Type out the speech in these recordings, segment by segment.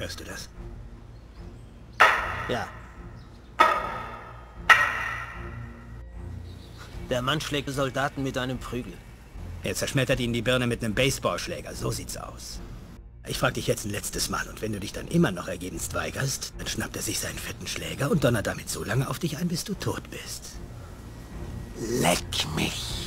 Hörst du das? Ja. Der Mann schlägt Soldaten mit einem Prügel. Er zerschmettert ihnen die Birne mit einem Baseballschläger. So sieht's aus. Ich frag dich jetzt ein letztes Mal und wenn du dich dann immer noch ergebenst weigerst, dann schnappt er sich seinen fetten Schläger und donnert damit so lange auf dich ein, bis du tot bist. Leck mich!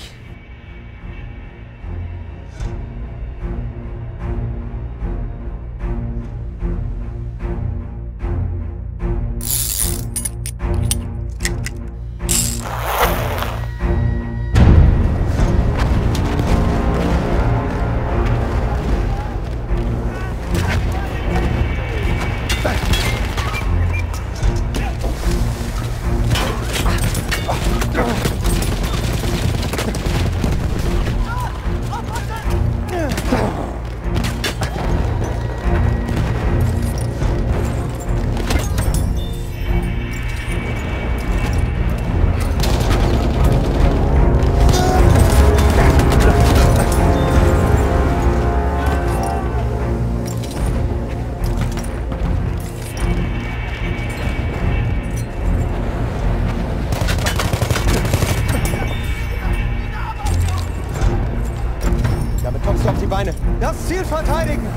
Das Ziel verteidigen!